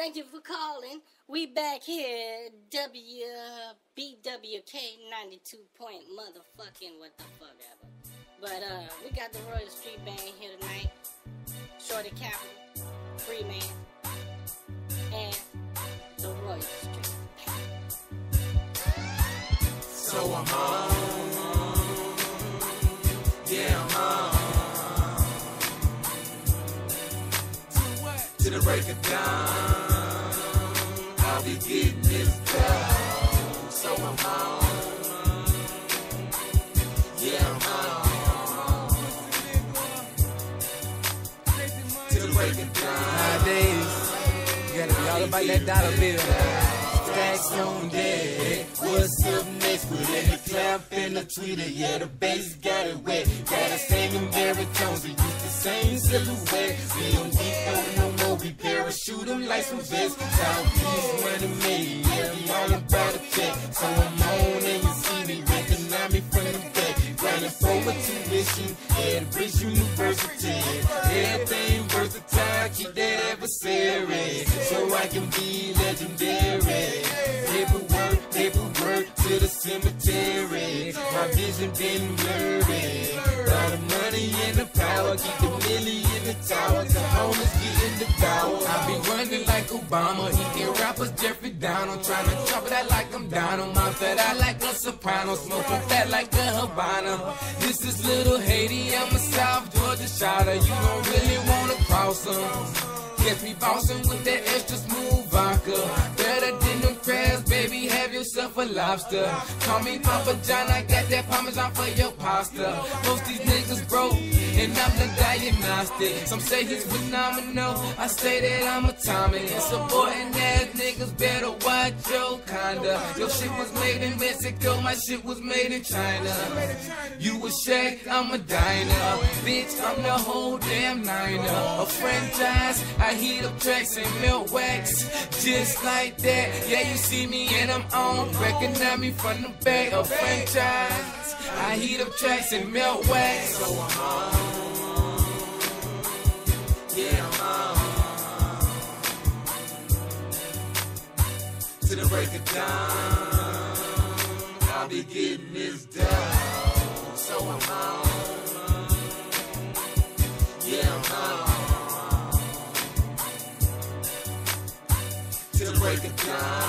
Thank you for calling. We back here, WBWK 92 point motherfucking what the fuck ever. But uh, we got the Royal Street Banz here tonight. Shorty Capital, Freeman, and the Royal Street Banz. So I'm home. Yeah, To the break of dawn, I'll be getting this dough. So I'm home. Yeah, I'm home. To the break of dawn. Nowadays, you gotta be all about that dollar bill. Stacks on deck. What's up next? Put in the clap in the tweeter. Yeah, the bass got it wet. Gotta sing in baritones. We use the same silhouette. We don't them like. Southeast money made. Yeah, we all about a check. So I'm on and you see me. Recognize me from the back. Grinding for a tuition. At Bridge University. Everything versatile. Keep that adversary. So I can be legendary. Paperwork, paperwork to the cemetery. My vision been blurry. All the money and the power. Keep the milli in the tower. The homies Obama. Eating rappers Jeffrey Dahmer. Trying to chop it out like I'm Donald. My fat out like a soprano. Smoking fat like a Havana. This is little Haiti. I'm a South Georgia shotter. You don't really wanna cross 'em. Catch me bouncing with that extra smooth vodka. Better than them crabs, baby. Have yourself a lobster. Call me Papa John. I got that Parmesan for your pasta. Most these niggas broke, and I'm diagnostic. Some say he's phenomenal. I say that I'm a Tommy. And supporting ass niggas better watch your conduct. Your shit was made in Mexico. My shit was made in China. You a Shaq, I'm a diner. Bitch, I'm the whole damn niner. A franchise, I heat up tracks and melt wax. Just like that. Yeah, you see me and I'm on. Recognize me from the back. A franchise, I heat up tracks and melt wax. So I'm home. Yeah, I'm. To the break of dawn, I'll be getting this dough. So I'm home. Yeah, I'm home. To the break of dawn,